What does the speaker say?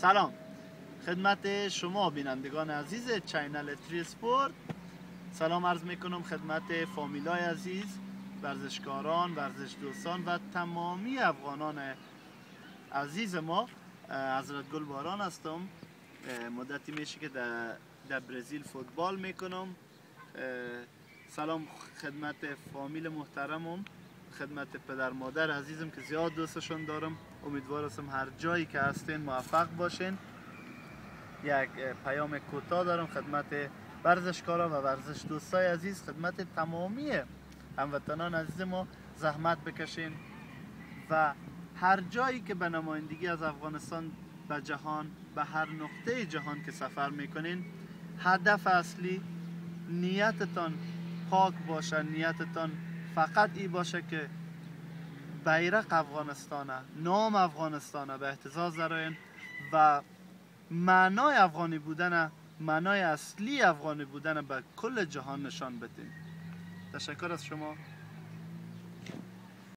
سلام. خدمت شما بینندگان عزیز channel Three Sport. سلام عرض می‌کنم خدمت فامیلای عزیز ورزشکاران ورزش دوستان و تمامی افغانان عزیز ما. حضرت گل باران هستم مدتی میشه که در, در برزیل فوتبال می‌کنم. سلام خدمت فامیل محترمم. خدمت پدر مادر عزیزم که زیاد دوستشون دارم. امیدوار هستم هر جایی که هستین موفق باشین. یک پیام کوتاه دارم خدمت ورزشکارا و ورزش دوستای عزیز خدمت تمامی هموطنان عزیز ما زحمت بکشین. و هر جایی که به نمایندگی از افغانستان به جهان به هر نقطه جهان که سفر می‌کنین هدف اصلی نیتتان پاک باشه نیتتان فقط ای باشه که بیرق افغانستانه نام افغانستانه به احتزاز دارین و معنای افغانی بودن معنای اصلی افغانی بودن به کل جهان نشان بدین. تشکر از شما.